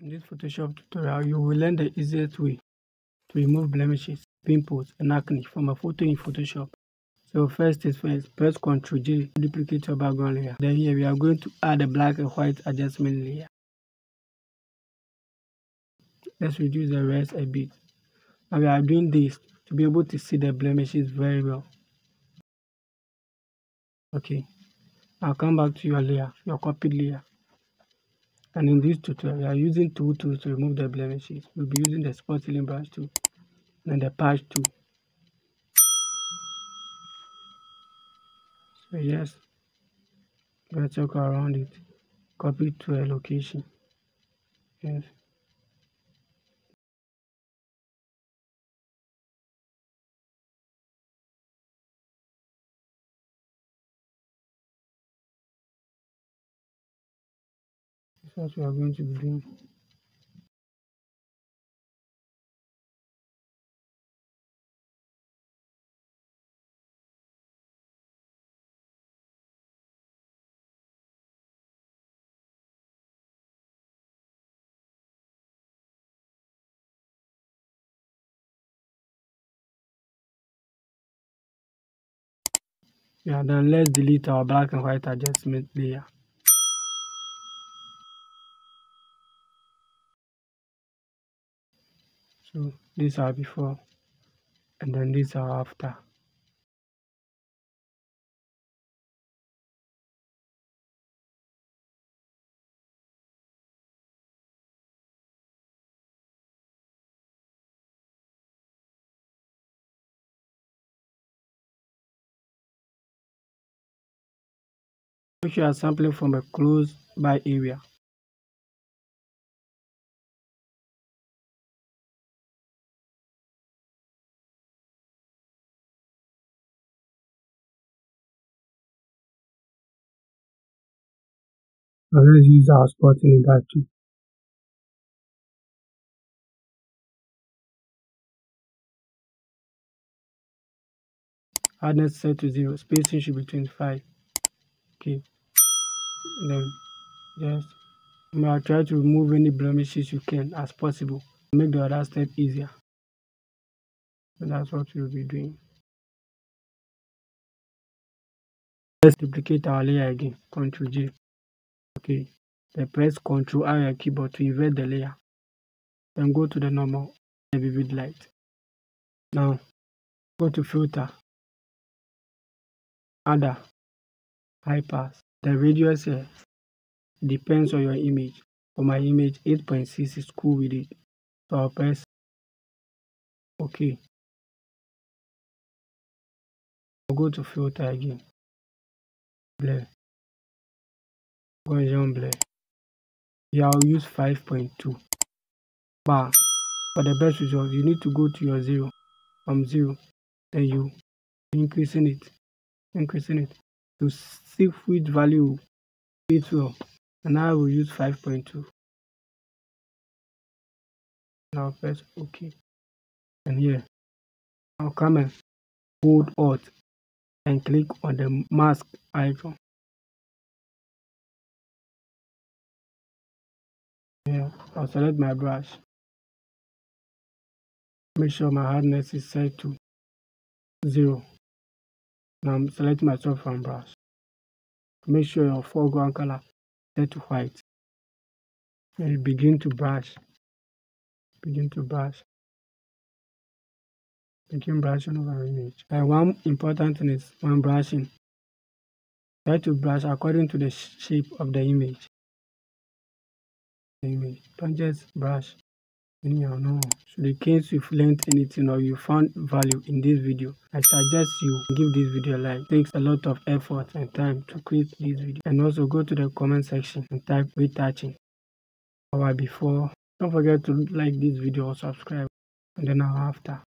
In this Photoshop tutorial, you will learn the easiest way to remove blemishes, pimples, and acne from a photo in Photoshop. So first is first, press Ctrl J to duplicate your background layer. Then here we are going to add a black and white adjustment layer. Let's reduce the rest a bit. Now we are doing this to be able to see the blemishes very well. Okay, now come back to your layer, your copied layer. And in this tutorial, we are using two tools to remove the blemishes. We'll be using the spot healing brush tool and the patch tool. So yes, let's go around it. Copy to a location. Yes. That's what I'm going to be doing. Yeah, then let's delete our black and white adjustment layer. So these are before and then these are after. Sure you are sampling from a close by area. Let's use our spot healing brush tool. Hardness set to zero. Spacing should be 25. Okay. And then just now try to remove any blemishes you can as possible. Make the other step easier. So that's what we'll be doing. Let's duplicate our layer again. Ctrl J. Okay. Then press Ctrl R your keyboard to invert the layer. Then go to the normal vivid light. Now go to filter. Other. High pass. The radius here depends on your image. For my image, 8.6 is cool with it. So I'll press OK. I'll go to filter again. Blur. Blur. Here I'll use 5.2. But for the best result, you need to go to your zero. From zero, then you increasing it, increasing it to see which value fits well. And I will use 5.2. Now press OK. And here, I'll come and hold Alt and click on the mask icon. I'll select my brush. Make sure my hardness is set to zero. Now I'm selecting my from brush. Make sure your foreground color set to white. And begin to brush. Begin to brush. Begin brushing over image. And one important thing is when brushing, try to brush according to the shape of the image. Image. Just brush anyhow, no. So in case you've learned anything or you found value in this video, I suggest you give this video a like. It takes a lot of effort and time to create this video. And also go to the comment section and type retouching or before. Don't forget to like this video or subscribe and then after.